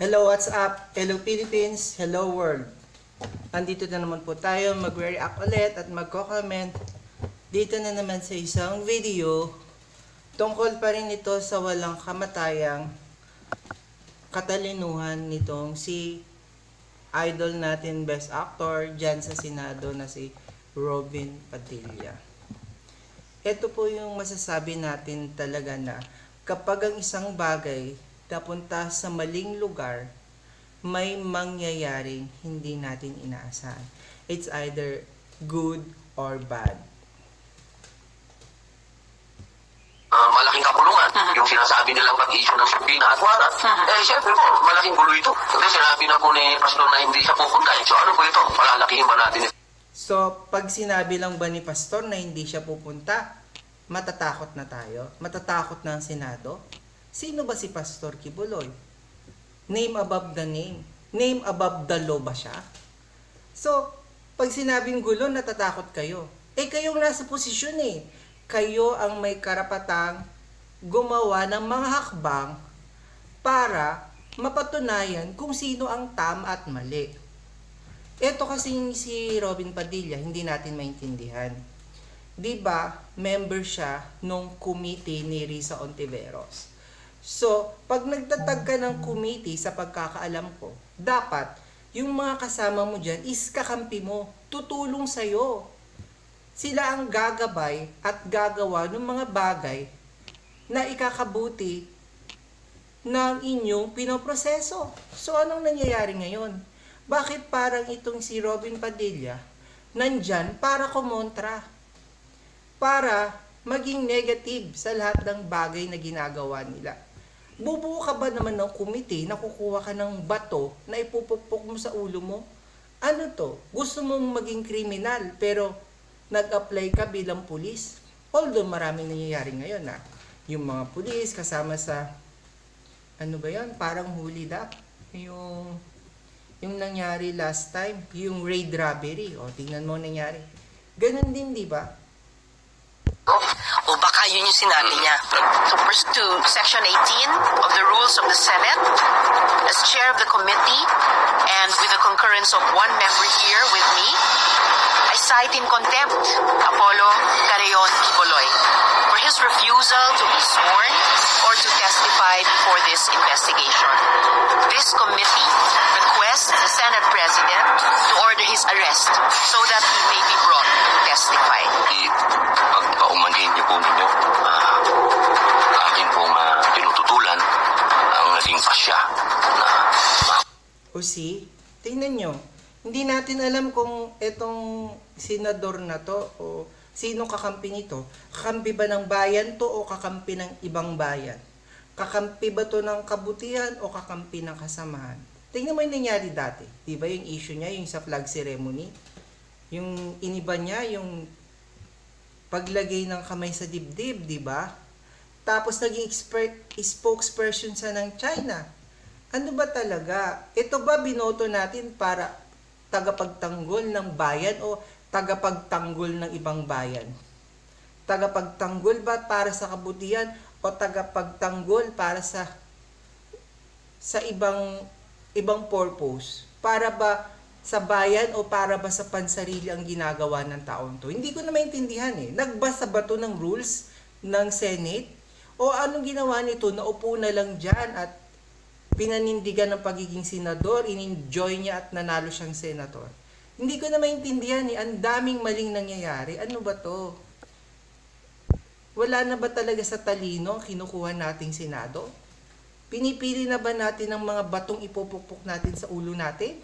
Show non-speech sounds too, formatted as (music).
Hello, what's up? Hello Philippines, hello world. Andito na naman po tayo, mag-react ulit at magko-comment dito na naman sa isang video tungkol pa rin ito sa walang kamatayang katalinuhan nitong si idol natin best actor dyan sa Senado na si Robin Padilla. Ito po yung masasabi natin talaga na kapag ang isang bagay napunta sa maling lugar, may mangyayaring hindi natin inaasahan. It's either good or bad. Ah, malaking kapulungan. (laughs) Yung sinasabi nilang pag-issue ng subpoena at warrant. (laughs) Eh, syempre po, malaking gulo ito. Kasi sinabi na po ni Pastor na hindi siya pupunta. So ano po ito? Palalakihin ba natin ito? So, pag sinabi lang ba ni Pastor na hindi siya pupunta, matatakot na tayo? Matatakot na ang Senado? Sino ba si Pastor Kibuloy? Name above the name. Name above the law ba siya? So, pag sinabing gulo, natatakot kayo. Eh, kayong nasa posisyon eh. Kayo ang may karapatang gumawa ng mga hakbang para mapatunayan kung sino ang tama at mali. Ito kasi si Robin Padilla, hindi natin maintindihan. 'Di ba, member siya nung committee ni Risa Ontiveros. So, pag nagtatag ka ng committee sa pagkakaalam ko, dapat yung mga kasama mo dyan is kakampi mo, tutulong sa'yo. Sila ang gagabay at gagawa ng mga bagay na ikakabuti ng inyong pinoproseso. So, anong nangyayari ngayon? Bakit parang itong si Robin Padilla nandyan para kumontra? Para maging negative sa lahat ng bagay na ginagawa nila. Bubuo ka ba naman ng committee na kukuha ka ng bato na ipupukpok mo sa ulo mo? Ano to? Gusto mong maging kriminal pero nag-apply ka bilang pulis? Although maraming nangyayari ngayon na yung mga pulis kasama sa ano ba yan? Parang huli up. Yung yung nangyari last time, yung raid robbery. O, tingnan mo ang nangyari. Ganon din, di ba? Baka yun yung sinabi niya. To Section 18 of the Rules of the Senate, as chair of the committee, and with the concurrence of one member here with me, I cite in contempt Apollo Carreon Quiboloy for his refusal to be sworn or to testify before this investigation. This committee requests the Senate President to order his arrest so that he may be brought to testify. O see, tingnan nyo. Hindi natin alam kung itong senador na to o sino kakampi nito. Kakampi ba ng bayan to o kakampi ng ibang bayan? Kakampi ba to ng kabutihan o kakampi ng kasamahan? Tingnan mo yung nangyari dati. Di ba yung issue niya, yung sa flag ceremony? Yung iniba niya, yung paglagay ng kamay sa dibdib, di ba? Tapos naging expert, spokesperson sa ng China. Ano ba talaga? Ito ba binoto natin para tagapagtanggol ng bayan o tagapagtanggol ng ibang bayan? Tagapagtanggol ba para sa kabutihan o tagapagtanggol para sa sa ibang ibang purpose? Para ba sa bayan o para ba sa pansarili ang ginagawa ng taon to? Hindi ko na maintindihan eh. Nagbasa ba to ng rules ng Senate? O anong ginawa nito? Naupo na lang dyan at pinanindigan ng pagiging senador, in-enjoy niya at nanalo siyang senator. Hindi ko na maintindihan eh. Ang daming maling nangyayari. Ano ba to? Wala na ba talaga sa talino kinukuha nating senado? Pinipili na ba natin ang mga batong ipupukpok natin sa ulo natin?